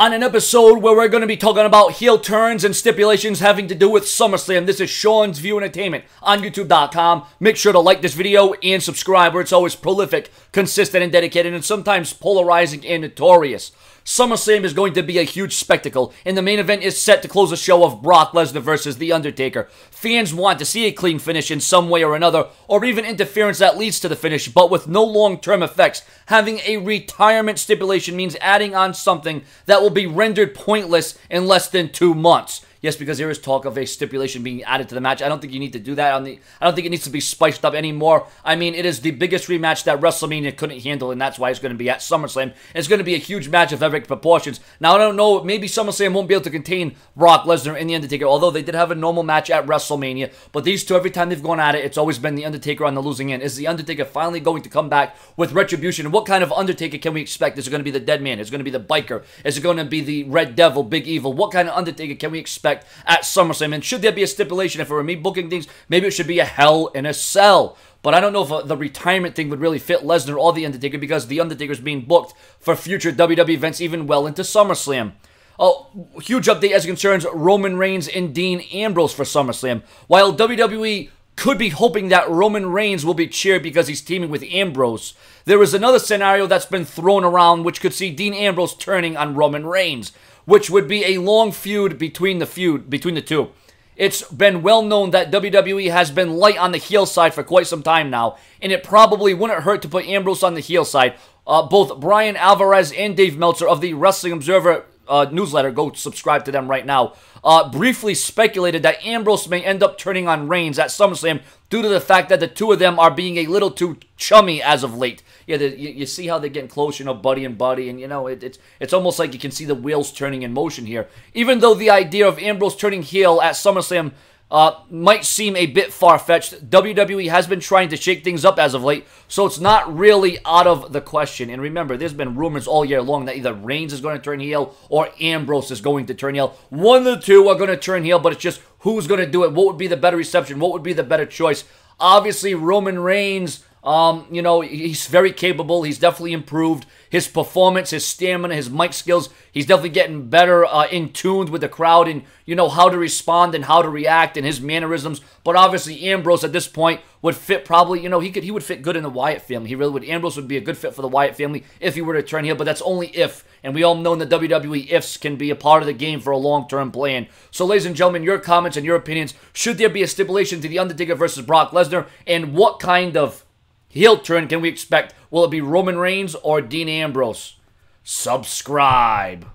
on an episode where we're going to be talking about heel turns and stipulations having to do with SummerSlam. This is Sean's View Entertainment on YouTube.com. Make sure to like this video and subscribe where it's always prolific, consistent, and dedicated, and sometimes polarizing and notorious. SummerSlam is going to be a huge spectacle, and the main event is set to close the show of Brock Lesnar versus The Undertaker. Fans want to see a clean finish in some way or another, or even interference that leads to the finish, but with no long-term effects. Having a retirement stipulation means adding on something that will be rendered pointless in less than two months. Yes, because there is talk of a stipulation being added to the match. I don't think you need to do that on the. I don't think it needs to be spiced up anymore. I mean, it is the biggest rematch that WrestleMania couldn't handle, and that's why it's going to be at SummerSlam. It's going to be a huge match of epic proportions. Now, I don't know. Maybe SummerSlam won't be able to contain Brock Lesnar and The Undertaker, although they did have a normal match at WrestleMania. But these two, every time they've gone at it, it's always been The Undertaker on the losing end. Is The Undertaker finally going to come back with retribution? What kind of Undertaker can we expect? Is it going to be the Dead Man? Is it going to be the Biker? Is it going to be the Red Devil, Big Evil? What kind of Undertaker can we expect at SummerSlam? And should there be a stipulation, if it were me booking things, maybe it should be a Hell in a Cell. But I don't know if uh, the retirement thing would really fit Lesnar or The Undertaker because The Undertaker is being booked for future WWE events even well into SummerSlam. Oh, huge update as concerns Roman Reigns and Dean Ambrose for SummerSlam. While WWE could be hoping that Roman Reigns will be cheered because he's teaming with Ambrose, there is another scenario that's been thrown around which could see Dean Ambrose turning on Roman Reigns, which would be a long feud between the feud between the two. It's been well known that WWE has been light on the heel side for quite some time now, and it probably wouldn't hurt to put Ambrose on the heel side. Uh, both Bryan Alvarez and Dave Meltzer of the Wrestling Observer uh, newsletter, go subscribe to them right now, uh, briefly speculated that Ambrose may end up turning on Reigns at SummerSlam due to the fact that the two of them are being a little too chummy as of late. Yeah, the, you, you, see how they're getting close, you know, buddy and buddy, and you know, it, it's it's almost like you can see the wheels turning in motion here. Even though the idea of Ambrose turning heel at SummerSlam uh, might seem a bit far fetched. WWE has been trying to shake things up as of late, so it's not really out of the question. And remember, there's been rumors all year long that either Reigns is going to turn heel or Ambrose is going to turn heel. One of the two are going to turn heel, but it's just who's going to do it. What would be the better reception? What would be the better choice? Obviously, Roman Reigns um, you know, he's very capable. He's definitely improved his performance, his stamina, his mic skills. He's definitely getting better uh, in tuned with the crowd and you know how to respond and how to react and his mannerisms. But obviously, Ambrose at this point would fit probably. You know, he could he would fit good in the Wyatt family. He really would. Ambrose would be a good fit for the Wyatt family if he were to turn heel. But that's only if. And we all know in the WWE ifs can be a part of the game for a long-term plan. So, ladies and gentlemen, your comments and your opinions. Should there be a stipulation to the Undertaker versus Brock Lesnar, and what kind of heel turn can we expect? Will it be Roman Reigns or Dean Ambrose? Subscribe.